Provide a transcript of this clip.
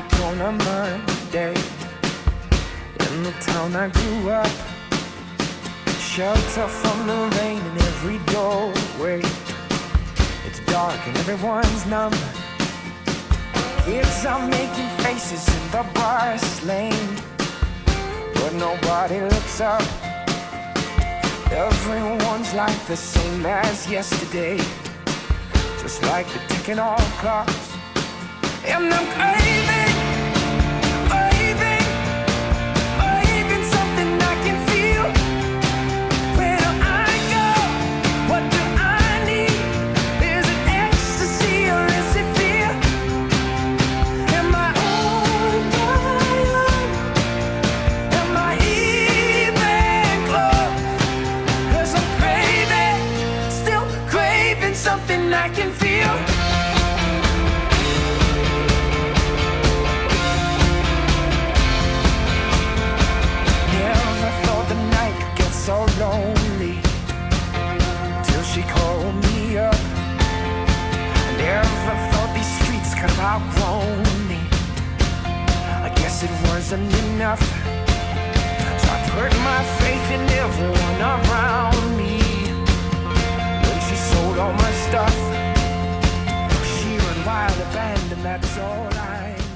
traffic on a Monday in the town I grew up. Shelter from the rain in every doorway. It's dark and everyone's numb. Kids are making faces in the bus lane, but nobody looks up. Everyone's like the same as yesterday, just like the ticking off clocks. And I'm craving, something I can feel. Never thought the night could get so lonely Till she called me up. Never thought these streets could have outgrown me. I guess it wasn't enough. So I put my faith in everyone around stuff. She and wild abandon, that's all I.